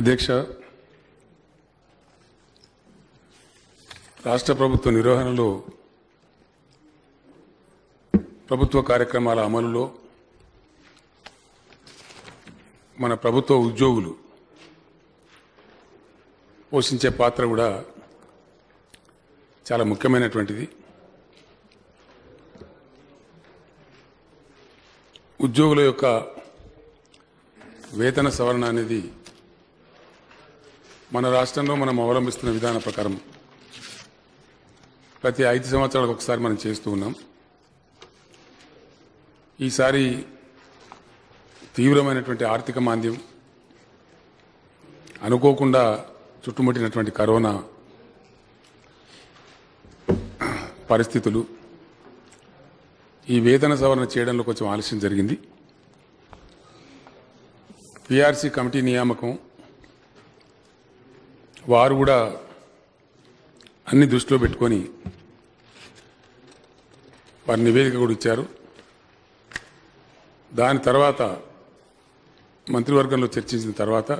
అధ్యక్ష రాష్ట్ర ప్రభుత్వ నిర్వహణలో ప్రభుత్వ కార్యక్రమాల అమలులో మన ప్రభుత్వ ఉద్యోగులు పోషించే పాత్ర కూడా చాలా ముఖ్యమైనటువంటిది. ఉద్యోగుల యొక్క వేతన సవరణ అనేది మన రాష్ట్రంలో మనం అవలంబిస్తున్న విధాన ప్రకారం ప్రతి ఐదు సంవత్సరాలకు ఒకసారి మనం చేస్తూ ఉన్నాం. ఈసారి తీవ్రమైనటువంటి ఆర్థిక మాంద్యం అనుకోకుండా చుట్టుముట్టినటువంటి కరోనా పరిస్థితులు ఈ వేతన సవరణ చేయడంలో కొంచెం ఆలస్యం జరిగింది. పిఆర్సీ కమిటీ నియామకం వారు కూడా అన్ని దృష్టిలో పెట్టుకొని వారి నివేదిక కూడా ఇచ్చారు. దాని తర్వాత మంత్రివర్గంలో చర్చించిన తర్వాత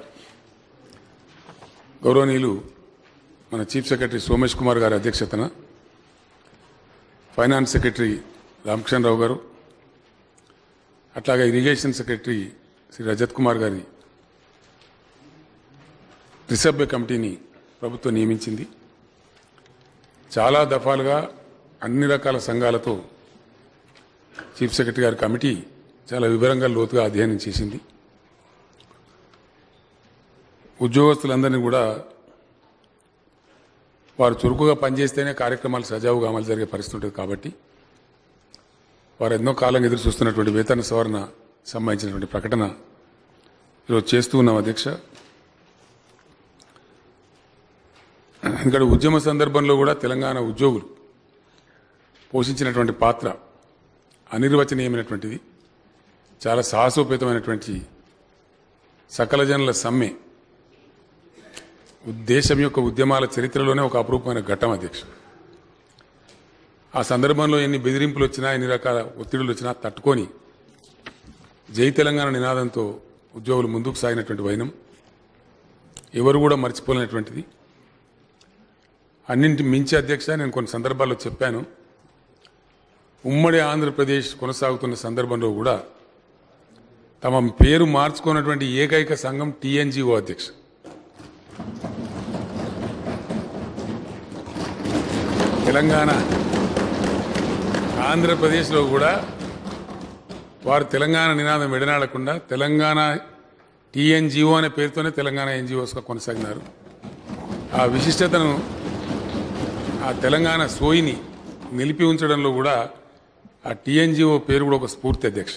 గౌరవనీయులు మన చీఫ్ సెక్రటరీ సోమేష్ కుమార్ గారి అధ్యక్షతన ఫైనాన్స్ సెక్రటరీ రామకృష్ణరావు గారు అట్లాగే ఇరిగేషన్ సెక్రటరీ శ్రీ రజత్ కుమార్ గారి త్రిసభ్య కమిటీని ప్రభుత్వం నియమించింది. చాలా దఫాలుగా అన్ని రకాల సంఘాలతో చీఫ్ సెక్రటరీ గారి కమిటీ చాలా వివరంగా లోతుగా అధ్యయనం చేసింది. ఉద్యోగస్తులందరినీ కూడా వారు చురుకుగా పనిచేస్తేనే కార్యక్రమాలు సజావుగా అమలు జరిగే పరిస్థితి ఉంటుంది కాబట్టి వారు ఎన్నో కాలం ఎదురు చూస్తున్నటువంటి వేతన సవరణ సంబంధించినటువంటి ప్రకటన ఈరోజు చేస్తూ ఉన్నాం అధ్యక్ష. ఇక్కడ ఉద్యమ సందర్భంలో కూడా తెలంగాణ ఉద్యోగులు పోషించినటువంటి పాత్ర అనిర్వచనీయమైనటువంటిది చాలా సాహసోపేతమైనటువంటి సకల జనుల సమ్మె. దేశం యొక్క ఉద్యమాల చరిత్రలోనే ఒక అపరూపమైన ఘట్టం అధ్యక్ష. ఆ సందర్భంలో ఎన్ని బెదిరింపులు వచ్చినా ఎన్ని రకాల ఒత్తిడులు వచ్చినా తట్టుకొని జై తెలంగాణ నినాదంతో ఉద్యోగులు ముందుకు సాగినటువంటి వైనం ఎవరు కూడా మర్చిపోలేనటువంటిది. అన్నింటి మించి అధ్యక్ష నేను కొన్ని సందర్భాల్లో చెప్పాను. ఉమ్మడి ఆంధ్రప్రదేశ్ కొనసాగుతున్న సందర్భంలో కూడా తమ పేరు మార్చుకున్నటువంటి ఏకైక సంఘం టీఎన్జిఓ అధ్యక్ష. తెలంగాణ ఆంధ్రప్రదేశ్లో కూడా వారు తెలంగాణ నినాదం విడనాడకుండా తెలంగాణ టీఎన్జిఓ అనే పేరుతోనే తెలంగాణ ఎన్జిఓస్గా కొనసాగినారు. ఆ విశిష్టతను ఆ తెలంగాణ సోయిని నిలిపి ఉంచడంలో కూడా ఆ టీఎన్జిఓ పేరు కూడా ఒక స్ఫూర్తి అధ్యక్ష.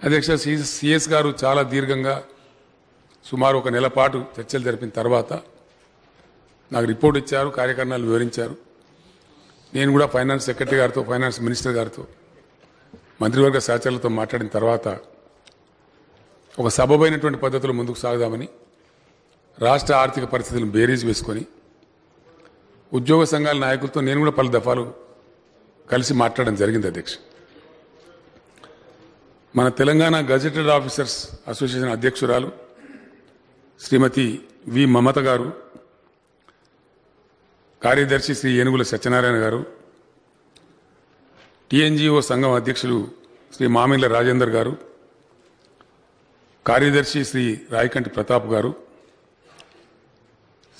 అధ్యక్ష సిఎస్ గారు చాలా దీర్ఘంగా సుమారు ఒక నెల పాటు చర్చలు జరిపిన తర్వాత నాకు రిపోర్ట్ ఇచ్చారు కార్యక్రమాలు వివరించారు. నేను కూడా ఫైనాన్స్ సెక్రటరీ గారితో ఫైనాన్స్ మినిస్టర్ గారితో మంత్రివర్గ సహచరులతో మాట్లాడిన తర్వాత ఒక సబబైనటువంటి పద్ధతిలో ముందుకు సాగుదామని రాష్ట్ర ఆర్థిక పరిస్థితులను బేరీజ్ వేసుకొని ఉద్యోగ సంఘాల నాయకులతో నేను కూడా పలు దఫాలు కలిసి మాట్లాడడం జరిగింది అధ్యక్ష. మన తెలంగాణ గజెటెడ్ ఆఫీసర్స్ అసోసియేషన్ అధ్యక్షురాలు శ్రీమతి వి మమత గారు కార్యదర్శి శ్రీ ఏనుగుల సత్యనారాయణ గారు టీఎన్జిఓ సంఘం అధ్యక్షులు శ్రీ మామిళ్ళ రాజేందర్ గారు కార్యదర్శి శ్రీ రాయకంటి ప్రతాప్ గారు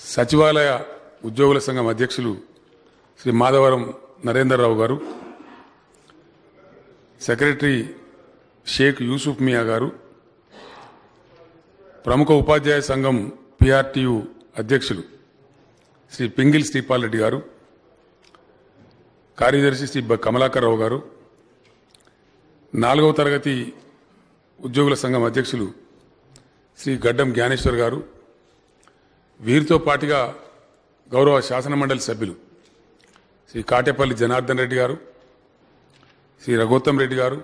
సచివాలయ ఉద్యోగుల సంఘం అధ్యక్షులు శ్రీ మాధవరం నరేందర్రావు గారు సెక్రటరీ షేక్ యూసుఫ్ మియా గారు ప్రముఖ ఉపాధ్యాయ సంఘం పిఆర్టీయు అధ్యక్షులు శ్రీ పింగిల్ శ్రీపాల్ రెడ్డి గారు కార్యదర్శి శ్రీ కమలాకర్ రావు గారు నాలుగవ తరగతి ఉద్యోగుల సంఘం అధ్యక్షులు శ్రీ గడ్డం జ్ఞానేశ్వర్ గారు వీరితో పాటుగా గౌరవ శాసనమండలి సభ్యులు శ్రీ కాటేపల్లి జనార్దన్ రెడ్డి గారు శ్రీ రఘోత్తం రెడ్డి గారు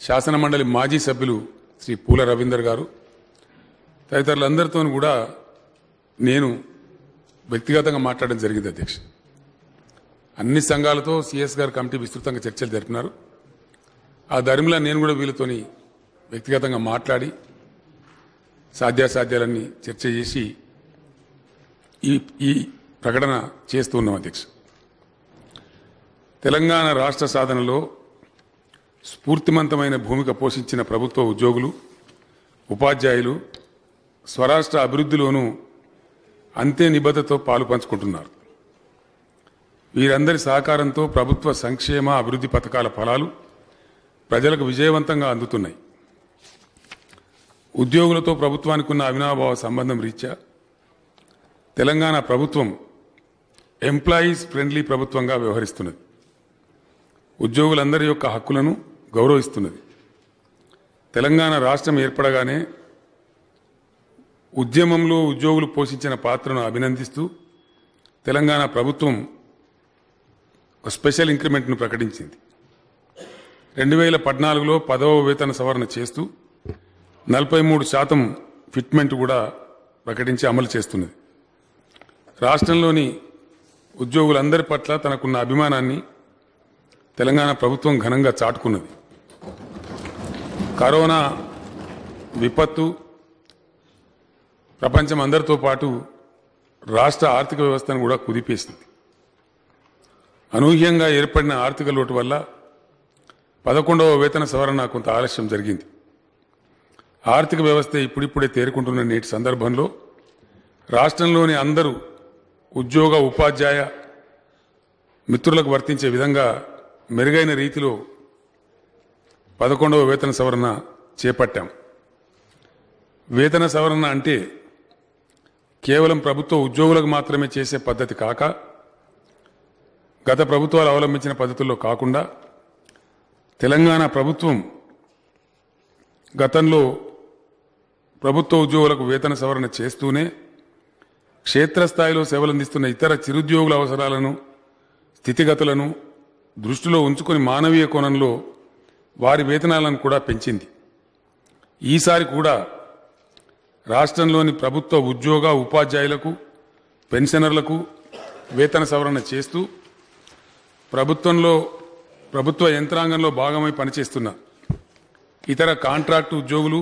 శాసనమండలి మాజీ సభ్యులు శ్రీ పూల రవీందర్ గారు తదితరులందరితో కూడా నేను వ్యక్తిగతంగా మాట్లాడడం జరిగింది అధ్యక్ష. అన్ని సంఘాలతో సిఎస్ గారు కమిటీ విస్తృతంగా చర్చలు జరిపినారు. ఆ ధర్మిలా నేను కూడా వీళ్ళతోని వ్యక్తిగతంగా మాట్లాడి సాధ్యాసాధ్యాలన్నీ చర్చ చేసి ఈ ఈ ప్రకటన చేస్తూ ఉన్నాం అధ్యక్ష. తెలంగాణ రాష్ట్ర సాధనలో స్ఫూర్తిమంతమైన భూమిక పోషించిన ప్రభుత్వ ఉద్యోగులు ఉపాధ్యాయులు స్వరాష్ట్ర అభివృద్ధిలోనూ అంతే నిబద్ధతో పాలు పంచుకుంటున్నారు. వీరందరి సహకారంతో ప్రభుత్వ సంక్షేమ అభివృద్ధి పథకాల ఫలాలు ప్రజలకు విజయవంతంగా అందుతున్నాయి. ఉద్యోగులతో ప్రభుత్వానికి ఉన్న అవినాభావ సంబంధం రీత్యా తెలంగాణ ప్రభుత్వం ఎంప్లాయీస్ ఫ్రెండ్లీ ప్రభుత్వంగా వ్యవహరిస్తున్నది. ఉద్యోగులందరి యొక్క హక్కులను గౌరవిస్తున్నది. తెలంగాణ రాష్ట్రం ఏర్పడగానే ఉద్యమంలో ఉద్యోగులు పోషించిన పాత్రను అభినందిస్తూ తెలంగాణ ప్రభుత్వం ఒక స్పెషల్ ఇంక్రిమెంట్ను ప్రకటించింది. రెండు వేల పద్నాలుగులో పదవ వేతన సవరణ చేస్తూ నలభై మూడు శాతం ఫిట్మెంట్ కూడా ప్రకటించి అమలు చేస్తున్నది. రాష్ట్రంలోని ఉద్యోగులందరి పట్ల తనకున్న అభిమానాన్ని తెలంగాణ ప్రభుత్వం ఘనంగా చాటుకున్నది. కరోనా విపత్తు ప్రపంచం అందరితో పాటు రాష్ట్ర ఆర్థిక వ్యవస్థను కూడా కుదిపేసింది. అనూహ్యంగా ఏర్పడిన ఆర్థిక లోటు వల్ల పదకొండవ వేతన సవరణ కొంత ఆలస్యం జరిగింది. ఆర్థిక వ్యవస్థ ఇప్పుడిప్పుడే తేరుకుంటున్న నేటి సందర్భంలో రాష్ట్రంలోని అందరూ ఉద్యోగ ఉపాధ్యాయ మిత్రులకు వర్తించే విధంగా మెరుగైన రీతిలో పదకొండవ వేతన సవరణ చేపట్టాం. వేతన సవరణ అంటే కేవలం ప్రభుత్వ ఉద్యోగులకు మాత్రమే చేసే పద్ధతి కాక గత ప్రభుత్వాలు అవలంబించిన పద్ధతుల్లో కాకుండా తెలంగాణ ప్రభుత్వం గతంలో ప్రభుత్వ ఉద్యోగులకు వేతన సవరణ చేస్తూనే క్షేత్రస్థాయిలో సేవలందిస్తున్న ఇతర చిరుద్యోగుల అవసరాలను స్థితిగతులను దృష్టిలో ఉంచుకొని మానవీయ కోణంలో వారి వేతనాలను కూడా పెంచింది. ఈసారి కూడా రాష్ట్రంలోని ప్రభుత్వ ఉద్యోగ ఉపాధ్యాయులకు పెన్షనర్లకు వేతన సవరణ చేస్తూ ప్రభుత్వంలో ప్రభుత్వ యంత్రాంగంలో భాగమై పనిచేస్తున్న ఇతర కాంట్రాక్టు ఉద్యోగులు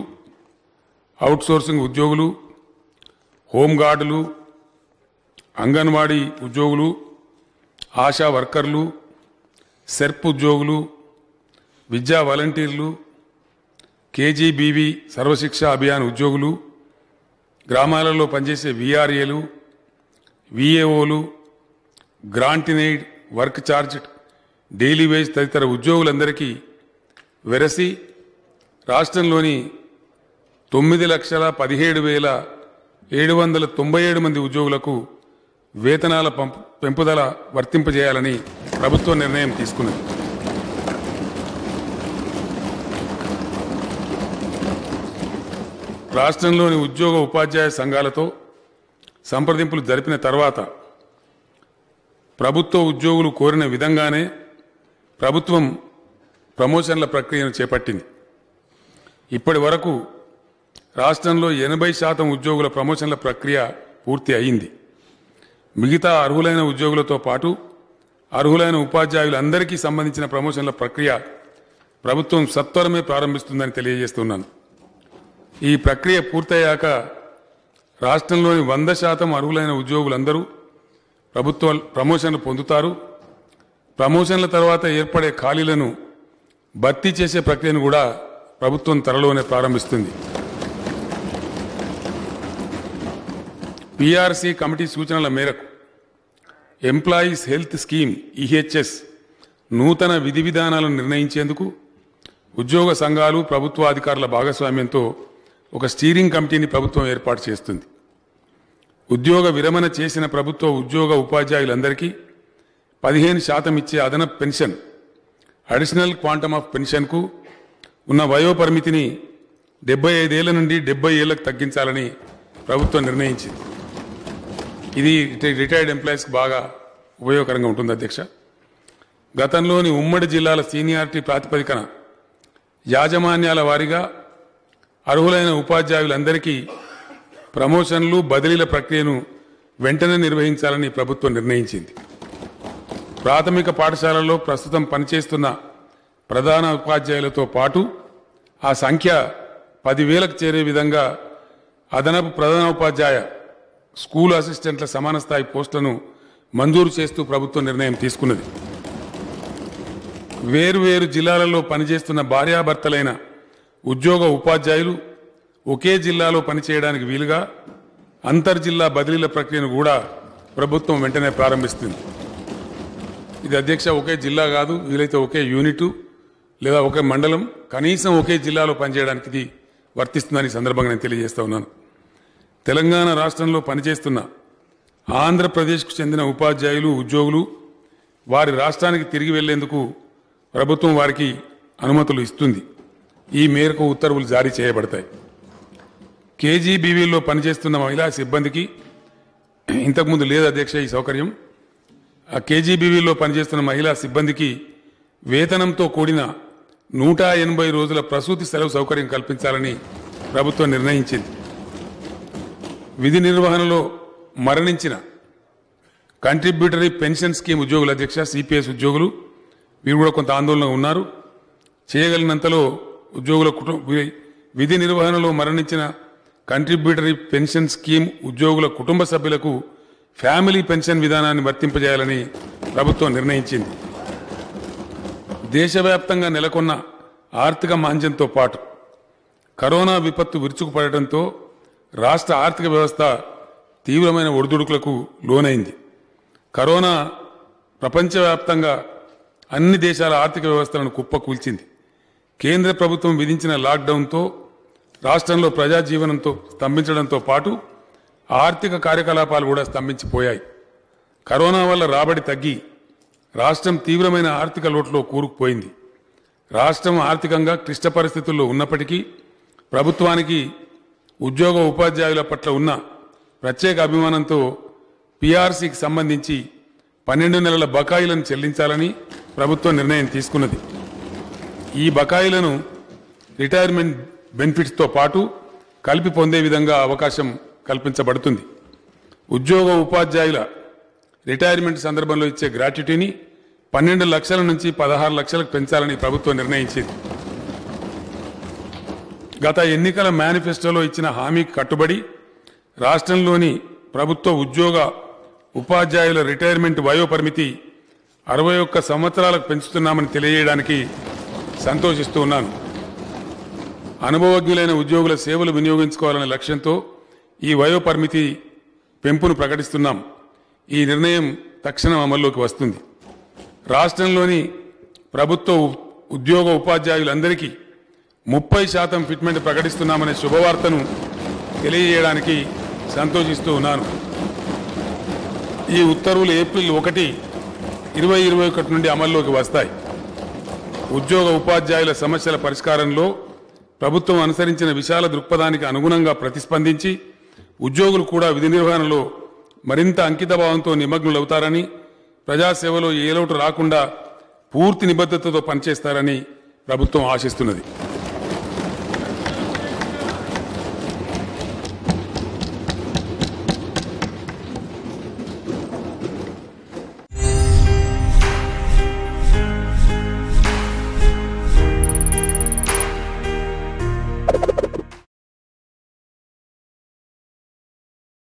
అవుట్సోర్సింగ్ ఉద్యోగులు హోంగార్డులు అంగన్వాడీ ఉద్యోగులు ఆశా వర్కర్లు సెర్ప్ ఉద్యోగులు విద్యా వాలంటీర్లు కేజీబీవీ సర్వశిక్ష అభియాన్ ఉద్యోగులు గ్రామాలలో పనిచేసే విఆర్ఏలు విఏఓలు grant in aid work charge daily wage తదితర ఉద్యోగులందరికీ వెరసి రాష్ట్రంలోని తొమ్మిది లక్షల పదిహేడు వేల ఏడు వందల తొంభై ఏడు మంది ఉద్యోగులకు వేతనాల పెంపుదల వర్తింపజేయాలని ప్రభుత్వం నిర్ణయం తీసుకున్నది. రాష్ట్రంలోని ఉద్యోగ ఉపాధ్యాయ సంఘాలతో సంప్రదింపులు జరిపిన తర్వాత ప్రభుత్వ ఉద్యోగులు కోరిన విధంగానే ప్రభుత్వం ప్రమోషన్ల ప్రక్రియను చేపట్టింది. ఇప్పటి వరకు రాష్ట్రంలో ఎనభై శాతం ఉద్యోగుల ప్రమోషన్ల ప్రక్రియ పూర్తి అయింది మిగతా అర్హులైన ఉద్యోగులతో పాటు అర్హులైన ఉపాధ్యాయులందరికీ సంబంధించిన ప్రమోషన్ల ప్రక్రియ ప్రభుత్వం సత్వరమే ప్రారంభిస్తుందని తెలియజేస్తున్నాను. ఈ ప్రక్రియ పూర్తయ్యాక రాష్ట్రంలోని వంద శాతం అర్హులైన ఉద్యోగులందరూ ప్రభుత్వ ప్రమోషన్లు పొందుతారు. ప్రమోషన్ల తర్వాత ఏర్పడే ఖాళీలను భర్తీ చేసే ప్రక్రియను కూడా ప్రభుత్వం త్వరలోనే ప్రారంభిస్తుంది. పీఆర్సీ కమిటీ సూచనల మేరకు ఎంప్లాయీస్ హెల్త్ స్కీమ్ ఈహెచ్ఎస్ నూతన విధి విధానాలను నిర్ణయించేందుకు ఉద్యోగ సంఘాలు ప్రభుత్వ అధికారుల భాగస్వామ్యంతో ఒక స్టీరింగ్ కమిటీని ప్రభుత్వం ఏర్పాటు చేస్తుంది. ఉద్యోగ విరమణ చేసిన ప్రభుత్వ ఉద్యోగ ఉపాధ్యాయులందరికీ పదిహేను శాతం ఇచ్చే అదనపు పెన్షన్ అడిషనల్ క్వాంటమ్ ఆఫ్ పెన్షన్కు ఉన్న వయోపరిమితిని డెబ్బై ఐదేళ్ళ నుండి డెబ్బై ఏళ్ళకు తగ్గించాలని ప్రభుత్వం నిర్ణయించింది. ఇది రిటైర్డ్ ఎంప్లాయీస్కి బాగా ఉపయోగకరంగా ఉంటుంది అధ్యక్ష. గతంలోని ఉమ్మడి జిల్లాల సీనియారిటీ ప్రాతిపదికన యాజమాన్యాల వారీగా అర్హులైన ఉపాధ్యాయులందరికీ ప్రమోషన్లు బదిలీల ప్రక్రియను వెంటనే నిర్వహించాలని ప్రభుత్వం నిర్ణయించింది. ప్రాథమిక పాఠశాలలో ప్రస్తుతం పనిచేస్తున్న ప్రధాన ఉపాధ్యాయులతో పాటు ఆ సంఖ్య పదివేలకు చేరే విధంగా అదనపు ప్రధానోపాధ్యాయ స్కూల్ అసిస్టెంట్ల సమాన స్థాయి పోస్టులను మంజూరు చేస్తూ ప్రభుత్వం నిర్ణయం తీసుకున్నది. వేరువేరు జిల్లాలలో పనిచేస్తున్న భార్యాభర్తలైన ఉద్యోగ ఉపాధ్యాయులు ఒకే జిల్లాలో పనిచేయడానికి వీలుగా అంతర్జిల్లా బదిలీల ప్రక్రియను కూడా ప్రభుత్వం వెంటనే ప్రారంభిస్తుంది. ఇది అధ్యక్ష ఒకే జిల్లా కాదు వీలైతే ఒకే యూనిటు లేదా ఒకే మండలం కనీసం ఒకే జిల్లాలో పనిచేయడానికి ఇది వర్తిస్తుందని సందర్భంగా నేను తెలియజేస్తా ఉన్నాను. తెలంగాణ రాష్ట్రంలో పనిచేస్తున్న ఆంధ్రప్రదేశ్కు చెందిన ఉపాధ్యాయులు ఉద్యోగులు వారి రాష్ట్రానికి తిరిగి వెళ్ళేందుకు ప్రభుత్వం వారికి అనుమతులు ఇస్తుంది. ఈ మేరకు ఉత్తర్వులు జారీ చేయబడతాయి. కేజీబీవీలో పనిచేస్తున్న మహిళా సిబ్బందికి ఇంతకుముందు లేదు అధ్యక్ష ఈ సౌకర్యం. ఆ కేజీబీవీలో పనిచేస్తున్న మహిళా సిబ్బందికి వేతనంతో కూడిన నూట ఎనభై రోజుల ప్రసూతి సెలవు సౌకర్యం కల్పించాలని ప్రభుత్వం నిర్ణయించింది. విధి నిర్వహణలో మరణించిన కంట్రిబ్యూటరీ పెన్షన్ స్కీమ్ ఉద్యోగుల అధ్యక్ష సిపిఎస్ ఉద్యోగులు వీరు కూడా కొంత ఆందోళన ఉన్నారు. చేయగలిగినంతలో ఉద్యోగుల కుటుంబ వి- విధి నిర్వహణలో మరణించిన కంట్రిబ్యూటరీ పెన్షన్ స్కీమ్ ఉద్యోగుల కుటుంబ సభ్యులకు ఫ్యామిలీ పెన్షన్ విధానాన్ని వర్తింపజేయాలని ప్రభుత్వం నిర్ణయించింది. దేశవ్యాప్తంగా నెలకొన్న ఆర్థిక మాంద్యంతో పాటు కరోనా విపత్తు విరుచుకుపడటంతో రాష్ట్ర ఆర్థిక వ్యవస్థ తీవ్రమైన ఒడిదుడుకులకు లోనైంది. కరోనా ప్రపంచవ్యాప్తంగా అన్ని దేశాల ఆర్థిక వ్యవస్థలను కుప్పకూల్చింది. కేంద్ర ప్రభుత్వం విధించిన లాక్డౌన్తో రాష్ట్రంలో ప్రజాజీవనంతో స్తంభించడంతో పాటు ఆర్థిక కార్యకలాపాలు కూడా స్తంభించిపోయాయి. కరోనా వల్ల రాబడి తగ్గి రాష్ట్రం తీవ్రమైన ఆర్థిక లోటులో కూరుకుపోయింది. రాష్ట్రం ఆర్థికంగా క్లిష్ట పరిస్థితుల్లో ఉన్నప్పటికీ ప్రభుత్వానికి ఉద్యోగ ఉపాధ్యాయుల పట్ల ఉన్న ప్రత్యేక అభిమానంతో పీఆర్సీకి సంబంధించి పన్నెండు నెలల బకాయిలను చెల్లించాలని ప్రభుత్వం నిర్ణయం తీసుకున్నది. ఈ బకాయిలను రిటైర్మెంట్ బెనిఫిట్స్తో పాటు కలిపి పొందే విధంగా అవకాశం కల్పించబడుతుంది. ఉద్యోగ ఉపాధ్యాయుల రిటైర్మెంట్ సందర్భంలో ఇచ్చే గ్రాట్యుటీని పన్నెండు లక్షల నుంచి పదహారు లక్షలకు పెంచాలని ప్రభుత్వం నిర్ణయించింది. గత ఎన్నికల మేనిఫెస్టోలో ఇచ్చిన హామీకి కట్టుబడి రాష్ట్రంలోని ప్రభుత్వ ఉద్యోగ ఉపాధ్యాయుల రిటైర్మెంట్ వయోపరిమితి అరవై ఒక్క సంవత్సరాలకు పెంచుతున్నామని తెలియజేయడానికి సంతోషిస్తూ ఉన్నాను. అనుభవజ్ఞులైన ఉద్యోగుల సేవలు వినియోగించుకోవాలనే లక్ష్యంతో ఈ వయోపరిమితి పెంపును ప్రకటిస్తున్నాం. ఈ నిర్ణయం తక్షణం అమల్లోకి వస్తుంది. రాష్ట్రంలోని ప్రభుత్వ ఉ- ఉద్యోగ ఉపాధ్యాయులందరికీ ముప్పై శాతం ఫిట్మెంట్ ప్రకటిస్తున్నామనే శుభవార్తను తెలియజేయడానికి సంతోషిస్తూ ఉన్నాను. ఈ ఉత్తర్వులు ఏప్రిల్ ఒకటి ఇరవై ఇరవై ఒకటి నుండి అమల్లోకి వస్తాయి. ఉద్యోగ ఉపాధ్యాయుల సమస్యల పరిష్కారంలో ప్రభుత్వం అనుసరించిన విశాల దృక్పథానికి అనుగుణంగా ప్రతిస్పందించి ఉద్యోగులు కూడా విధి నిర్వహణలో మరింత అంకితభావంతో నిమగ్నులవుతారని ప్రజాసేవలో ఏ లోటు రాకుండా పూర్తి నిబద్ధతతో పనిచేస్తారని ప్రభుత్వం ఆశిస్తున్నది.